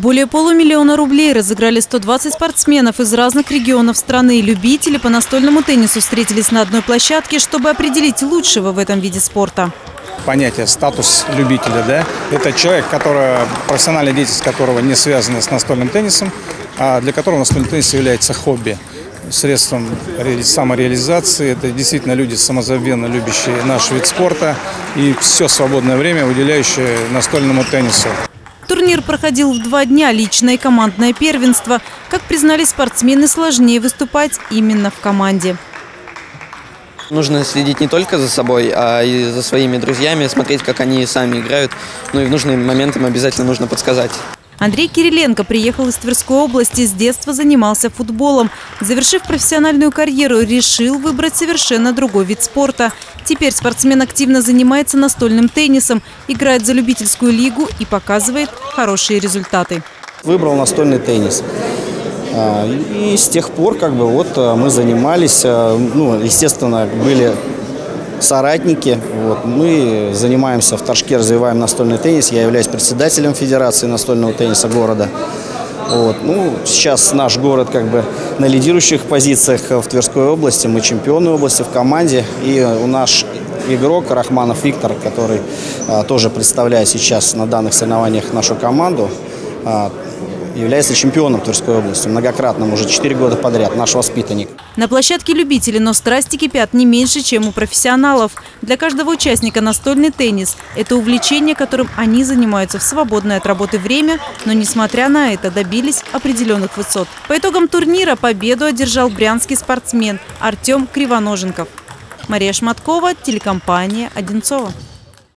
Более полумиллиона рублей разыграли 120 спортсменов из разных регионов страны. Любители по настольному теннису встретились на одной площадке, чтобы определить лучшего в этом виде спорта. понятие статус любителя, да, это человек, который, профессиональная деятельность которого не связана с настольным теннисом, а для которого настольный теннис является хобби, средством ре- самореализации. Это действительно люди самозабвенно любящие наш вид спорта и все свободное время уделяющие настольному теннису. Турнир проходил в два дня, личное и командное первенство. Как признались спортсмены, сложнее выступать именно в команде. Нужно следить не только за собой, а и за своими друзьями, смотреть, как они сами играют. Ну и в нужный момент им обязательно нужно подсказать. Андрей Кириленко приехал из Тверской области, с детства занимался футболом. Завершив профессиональную карьеру, решил выбрать совершенно другой вид спорта. Теперь спортсмен активно занимается настольным теннисом, играет за любительскую лигу и показывает хорошие результаты. Выбрал настольный теннис. А, И с тех пор как бы вот а, мы занимались, а, ну, естественно, были соратники. Вот. Мы занимаемся в Торжке, развиваем настольный теннис. Я являюсь председателем Федерации настольного тенниса города. Вот. Ну, сейчас наш город как бы на лидирующих позициях в Тверской области. Мы чемпионы области в команде. И у наш игрок Рахманов Виктор, который а, тоже представляет сейчас на данных соревнованиях нашу команду, а, является чемпионом Тверской области, многократным уже 4 года подряд, наш воспитанник. На площадке любителей, но страсти кипят не меньше, чем у профессионалов. Для каждого участника настольный теннис – это увлечение, которым они занимаются в свободное от работы время, но, несмотря на это, добились определенных высот. По итогам турнира победу одержал брянский спортсмен Артем Кривоноженков. Мария Шматкова, телекомпания «Одинцова».